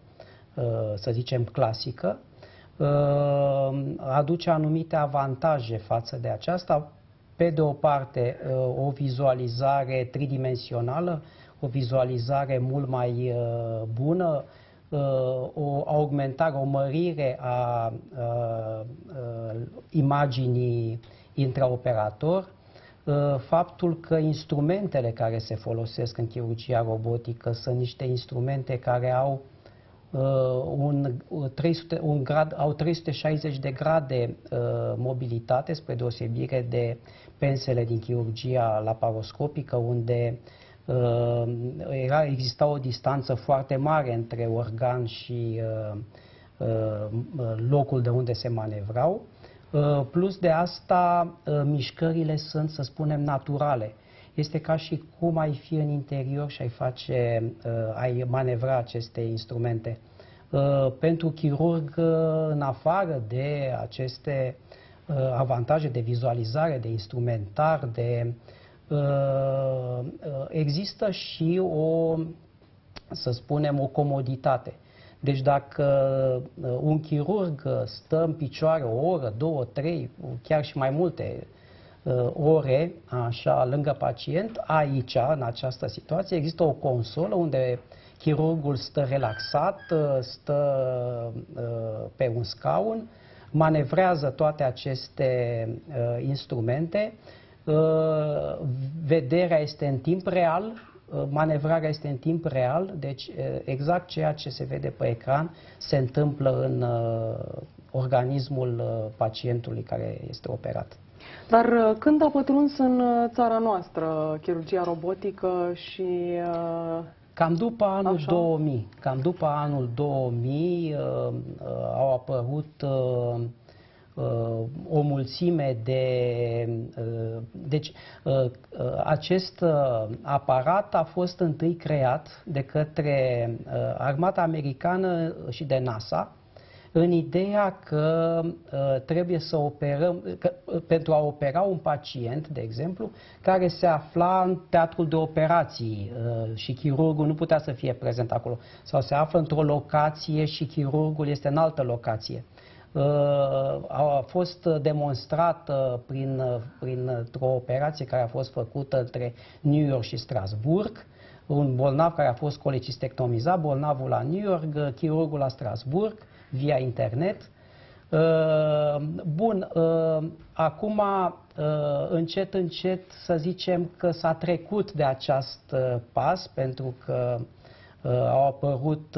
uh, să zicem, clasică. Uh, aduce anumite avantaje față de aceasta, pe de o parte, uh, o vizualizare tridimensională, o vizualizare mult mai uh, bună, uh, o augmentare, o mărire a imaginii intraoperator, faptul că instrumentele care se folosesc în chirurgia robotică sunt niște instrumente care au un, 300, un grad, au 360 de grade uh, mobilitate, spre deosebire de pensele din chirurgia laparoscopică, unde uh, era, exista o distanță foarte mare între organ și uh, uh, locul de unde se manevrau. Uh, plus de asta, uh, mișcările sunt, să spunem, naturale. Este ca și cum ai fi în interior și ai face, uh, ai manevra aceste instrumente. Uh, pentru chirurg, uh, în afară de aceste uh, Uh, avantaje de vizualizare, de instrumentar, de uh, uh, există și o, să spunem, o comoditate. Deci dacă un chirurg stă în picioare o oră, două, trei, chiar și mai multe ore, așa, lângă pacient, aici, în această situație, există o consolă unde chirurgul stă relaxat, stă pe un scaun, manevrează toate aceste uh, instrumente, uh, vederea este în timp real, uh, manevrarea este în timp real, deci uh, exact ceea ce se vede pe ecran se întâmplă în uh, organismul uh, pacientului care este operat. Dar uh, când a pătruns în uh, țara noastră chirurgia robotică și uh, Cam după anul Așa. 2000, cam după anul 2000 uh, uh, au apărut uh, uh, o mulțime de... Uh, deci, uh, uh, acest uh, aparat a fost întâi creat de către uh, armata americană și de NASA, în ideea că uh, trebuie să operăm, că, uh, pentru a opera un pacient, de exemplu, care se afla în teatrul de operații uh, și chirurgul nu putea să fie prezent acolo, sau se află într-o locație și chirurgul este în altă locație. Uh, a fost demonstrat uh, prin, uh, printr-o operație care a fost făcută între New York și Strasburg, un bolnav care a fost colecistectomizat, bolnavul la New York, chirurgul la Strasburg, via internet. Uh, bun, uh, acum uh, încet, încet să zicem că s-a trecut de acest pas pentru că au apărut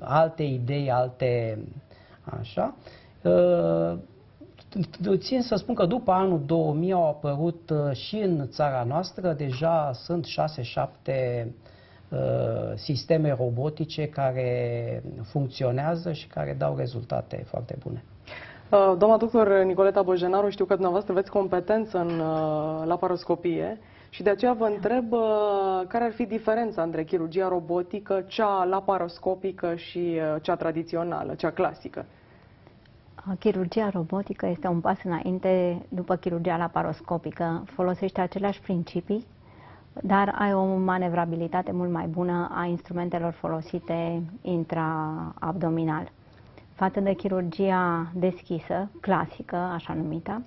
alte idei, alte așa. Țin să spun că după anul 2000 au apărut și în țara noastră, deja sunt 6-7 Uh, sisteme robotice care funcționează și care dau rezultate foarte bune. Uh, Doamna doctor Nicoleta Băjenaru, știu că dumneavoastră aveți competență în uh, laparoscopie și de aceea vă întreb uh, care ar fi diferența între chirurgia robotică, cea laparoscopică și uh, cea tradițională, cea clasică. Chirurgia robotică este un pas înainte după chirurgia laparoscopică. Folosește aceleași principii, dar ai o manevrabilitate mult mai bună a instrumentelor folosite intraabdominal. Față de chirurgia deschisă, clasică, așa numită,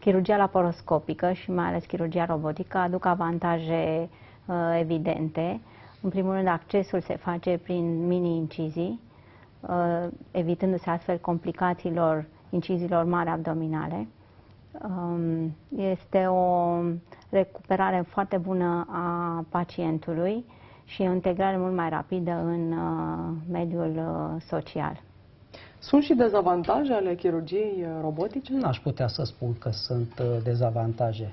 chirurgia laparoscopică și mai ales chirurgia robotică aduc avantaje uh, evidente. În primul rând, accesul se face prin mini-incizii, uh, evitându-se astfel complicațiilor inciziilor mari abdominale. Um, este o recuperare foarte bună a pacientului și o integrare mult mai rapidă în uh, mediul uh, social. Sunt și dezavantaje ale chirurgiei uh, robotice? N-aș putea să spun că sunt uh, dezavantaje.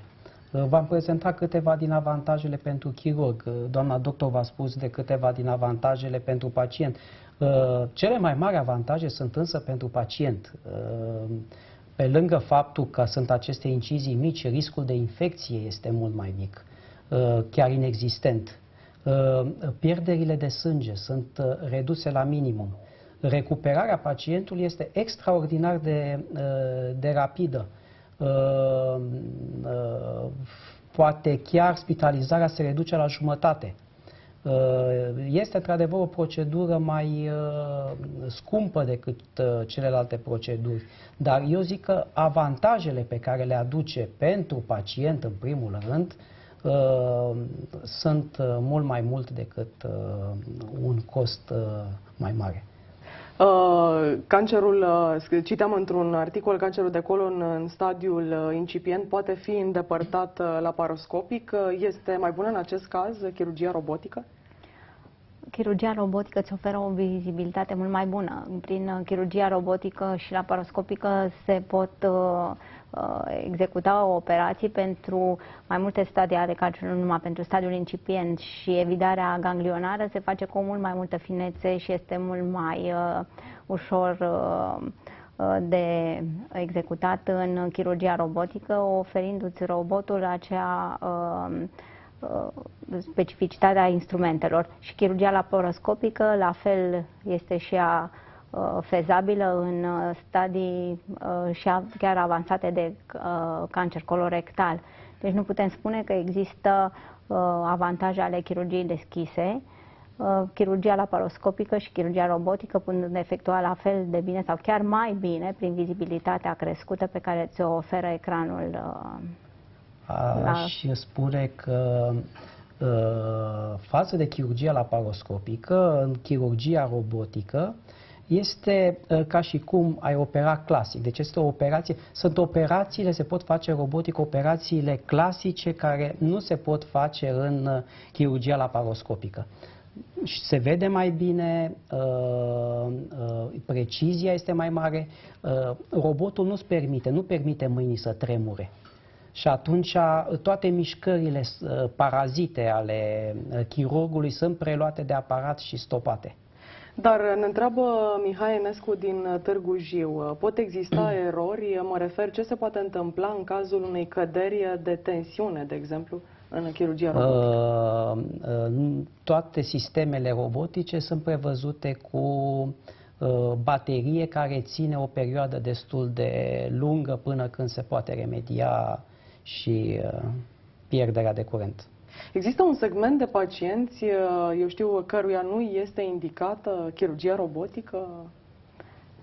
Uh, V-am prezentat câteva din avantajele pentru chirurg. Uh, Doamna doctor v-a spus de câteva din avantajele pentru pacient. Uh, Cele mai mari avantaje sunt însă pentru pacient. Uh, Pe lângă faptul că sunt aceste incizii mici, riscul de infecție este mult mai mic, uh, chiar inexistent. Uh, Pierderile de sânge sunt uh, reduse la minimum recuperarea pacientului este extraordinar de, uh, de rapidă. Uh, uh, Poate chiar spitalizarea se reduce la jumătate. Uh, Este într-adevăr o procedură mai scumpă decât celelalte proceduri, dar eu zic că avantajele pe care le aduce pentru pacient în primul rând sunt mult mai mult decât un cost mai mare. Uh, cancerul, uh, citeam într-un articol, cancerul de colon în stadiul uh, incipient poate fi îndepărtat uh, laparoscopic. Uh, Este mai bună în acest caz uh, chirurgia robotică? Chirurgia robotică îți oferă o vizibilitate mult mai bună. Prin uh, chirurgia robotică și laparoscopică se pot uh, uh, executa operații pentru mai multe stadii ale cancerului, nu numai pentru stadiul incipient și evitarea ganglionară se face cu mult mai multă finețe și este mult mai uh, ușor uh, uh, de executat în chirurgia robotică, oferindu-ți robotul acea uh, uh, specificitatea instrumentelor. Și chirurgia laparoscopică, la fel, este și ea uh, fezabilă în uh, stadii uh, și a- chiar avansate de uh, cancer colorectal. Deci nu putem spune că există uh, avantaje ale chirurgiei deschise. Uh, Chirurgia laparoscopică și chirurgia robotică putând efectua la fel de bine sau chiar mai bine prin vizibilitatea crescută pe care ți-o oferă ecranul uh, Aș spune că uh, față de chirurgia laparoscopică, în chirurgia robotică, este uh, ca și cum ai opera clasic. Deci este o operație, sunt operațiile, se pot face robotic, operațiile clasice care nu se pot face în uh, chirurgia laparoscopică. Și se vede mai bine, uh, uh, precizia este mai mare, uh, robotul nu-ți permite, nu permite mâinii să tremure. Și atunci toate mișcările uh, parazite ale uh, chirurgului sunt preluate de aparat și stopate. Dar ne întreabă Mihai Enescu din uh, Târgu Jiu. uh, Pot exista erori? Mă refer ce se poate întâmpla în cazul unei căderi de tensiune, de exemplu, în chirurgia robotică? Uh, uh, Toate sistemele robotice sunt prevăzute cu uh, baterie care ține o perioadă destul de lungă până când se poate remedia și uh, pierderea de curent. Există un segment de pacienți, uh, eu știu, căruia nu este indicată chirurgia robotică?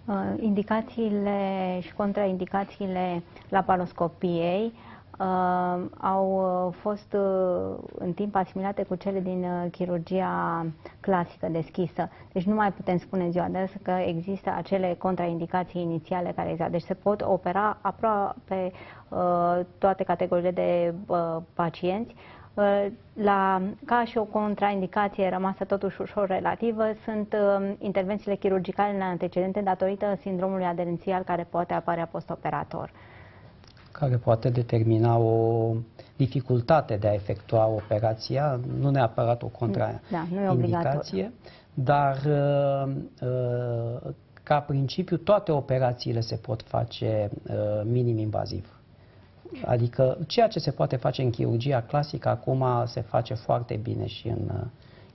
Uh, Indicațiile și contraindicațiile laparoscopiei uh, au uh, fost uh, în timp asimilate cu cele din uh, chirurgia clasică deschisă. Deci nu mai putem spune în ziua de azi că există acele contraindicații inițiale care există. Deci se pot opera aproape uh, toate categoriile de uh, pacienți. Uh, La, ca și o contraindicație rămasă totuși ușor relativă sunt uh, intervențiile chirurgicale neantecedente datorită sindromului aderențial care poate apărea postoperator. Care poate determina o dificultate de a efectua operația, nu neapărat o Da, nu e contraindicație, dar uh, uh, ca principiu toate operațiile se pot face uh, minim invaziv. Adică ceea ce se poate face în chirurgia clasică acum se face foarte bine și în uh,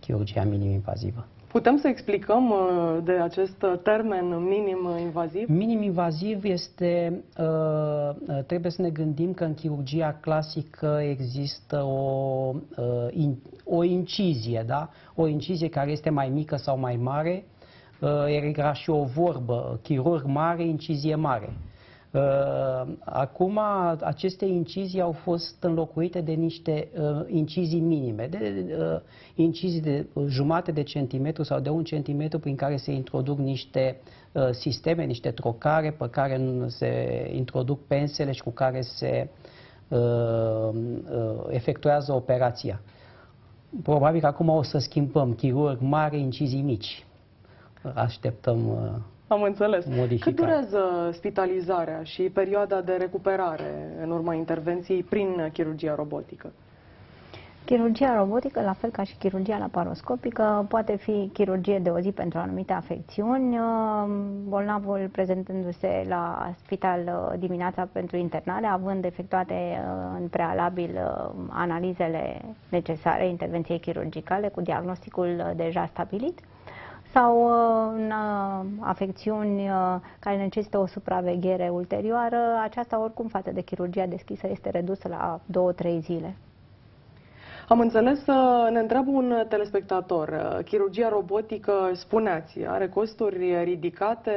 chirurgia minim invazivă. Putem să explicăm uh, de acest termen minim invaziv? Minim invaziv este, uh, trebuie să ne gândim că în chirurgia clasică există o, o incizie, da? O incizie care este mai mică sau mai mare. Era și o vorbă, chirurg mare, incizie mare. Uh, acum aceste incizii au fost înlocuite de niște uh, incizii minime, de uh, incizii de jumate de centimetru sau de un centimetru prin care se introduc niște sisteme, niște trocare pe care se introduc pensele și cu care se efectuează operația. Probabil că acum o să schimbăm chirurg mare, incizii mici. Așteptăm am înțeles. Modificat. Cât durează spitalizarea și perioada de recuperare în urma intervenției prin chirurgia robotică? Chirurgia robotică, la fel ca și chirurgia laparoscopică, poate fi chirurgie de o zi pentru anumite afecțiuni, bolnavul prezentându-se la spital uh, dimineața pentru internare, având efectuate uh, în prealabil uh, analizele necesare intervenției chirurgicale cu diagnosticul deja stabilit sau uh, în uh, afecțiuni uh, care necesită o supraveghere ulterioară, aceasta oricum față de chirurgia deschisă este redusă la 2-3 zile. Am înțeles, ne întreabă un telespectator, chirurgia robotică, spuneați, are costuri ridicate.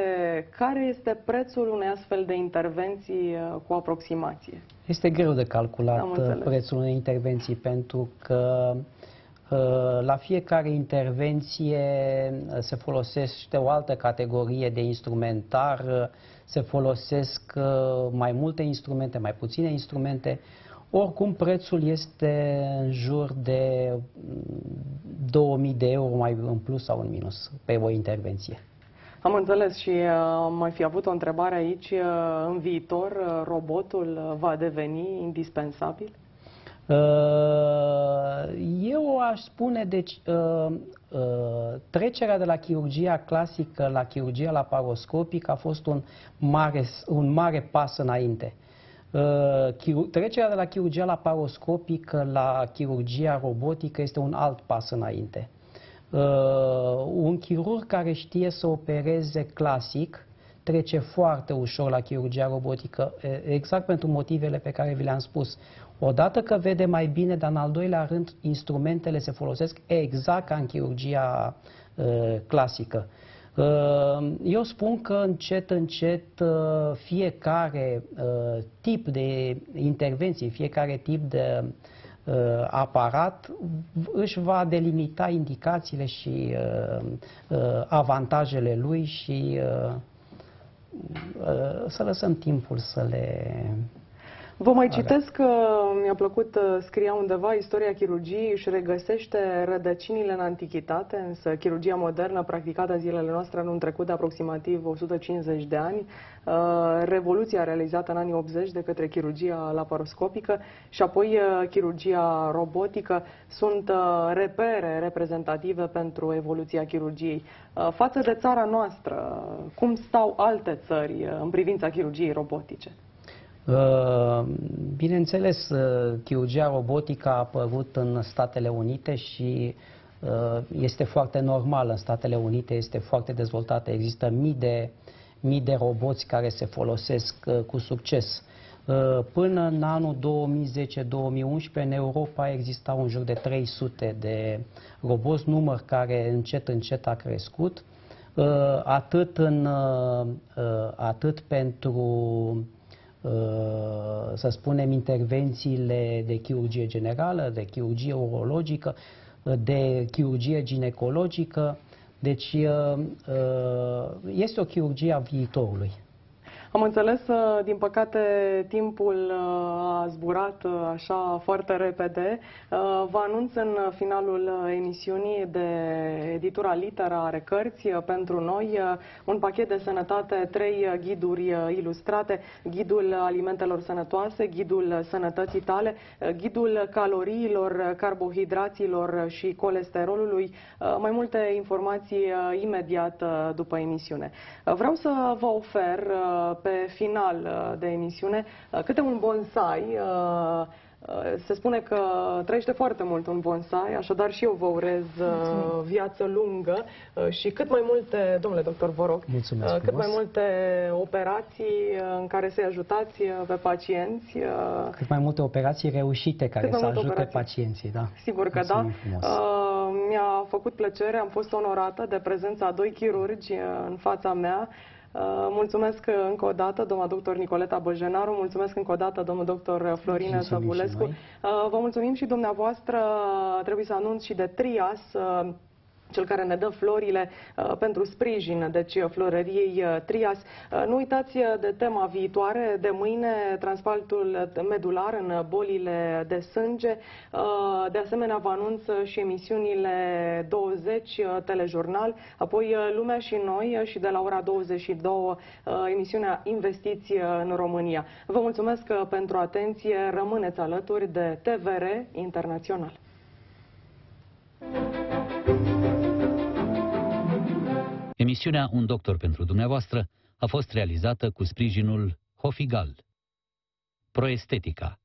Care este prețul unei astfel de intervenții cu aproximație? Este greu de calculat prețul unei intervenții pentru că Uh, la fiecare intervenție uh, se folosește o altă categorie de instrumentar, uh, se folosesc mai multe instrumente, mai puține instrumente. Oricum, prețul este în jur de 2000 mm, de euro mai în plus sau în minus pe o intervenție. Am înțeles și am mai fi avut o întrebare aici. În viitor, robotul va deveni indispensabil? Uh, eu aș spune, deci, uh, uh, trecerea de la chirurgia clasică la chirurgia laparoscopică a fost un mare, un mare pas înainte. Trecerea de la chirurgia laparoscopică la chirurgia robotică este un alt pas înainte. Un chirurg care știe să opereze clasic trece foarte ușor la chirurgia robotică, exact pentru motivele pe care vi le-am spus. Odată că vede mai bine, dar în al doilea rând, instrumentele se folosesc exact ca în chirurgia uh, clasică. Uh, eu spun că încet, încet, uh, fiecare uh, tip de intervenție, fiecare tip de uh, aparat își va delimita indicațiile și uh, uh, avantajele lui și uh, uh, să lăsăm timpul să le Vă mai citesc că mi-a plăcut, uh, scria undeva, istoria chirurgiei își regăsește rădăcinile în antichitate, însă chirurgia modernă practicată în zilele noastre în trecut de aproximativ 150 de ani, uh, revoluția realizată în anii 80 de către chirurgia laparoscopică și apoi uh, chirurgia robotică sunt repere reprezentative pentru evoluția chirurgiei. Față de țara noastră, cum stau alte țări în privința chirurgiei robotice? Uh, bineînțeles, uh, chirurgia robotică a apărut în Statele Unite și uh, este foarte normal. În Statele Unite este foarte dezvoltată. Există mii de, mii de roboți care se folosesc cu succes. Până în anul 2010-2011 în Europa exista un jur de 300 de roboți, număr care încet încet a crescut, atât, în, atât pentru Uh, să spunem, intervențiile de chirurgie generală, de chirurgie urologică, uh, de chirurgie ginecologică. Deci uh, este o chirurgie a viitorului. Am înțeles, uh, din păcate, timpul uh, a zburat uh, așa foarte repede. Vă anunț în finalul emisiunii de editura Litera are cărți pentru noi un pachet de sănătate, trei ghiduri ilustrate, ghidul alimentelor sănătoase, ghidul sănătății tale, ghidul caloriilor, carbohidraților și colesterolului. Mai multe informații imediat după emisiune. Vreau să vă ofer pe final uh, de emisiune uh, câte un bonsai. Uh, se spune că trăiește foarte mult un bonsai, așadar și eu vă urez Mulțumim. viață lungă și cât mai multe, domnule doctor, vă rog, Mulțumesc cât mai multe operații în care să-i ajutați pe pacienți. Cât mai multe operații reușite care să ajute operații. pacienții, da. Sigur că Mulțumim da. Uh, mi-a făcut plăcere, am fost onorată de prezența a doi chirurgi în fața mea. Uh, mulțumesc încă o dată, domnul doctor Nicoleta Băjenaru, mulțumesc încă o dată, domnul doctor Florina Săvulescu. Uh, vă mulțumim și dumneavoastră, trebuie să anunț și de Trias, uh, cel care ne dă florile uh, pentru sprijin, deci uh, florăriei uh, Trias. Uh, nu uitați uh, de tema viitoare, de mâine, transplantul medular în bolile de sânge. Uh, de asemenea, vă anunț și emisiunile 20, telejurnal, apoi Lumea și noi și de la ora 22, emisiunea Investiții în România. Vă mulțumesc pentru atenție, rămâneți alături de TVR Internațional. Emisiunea Un doctor pentru dumneavoastră a fost realizată cu sprijinul Hofigal. Proestetica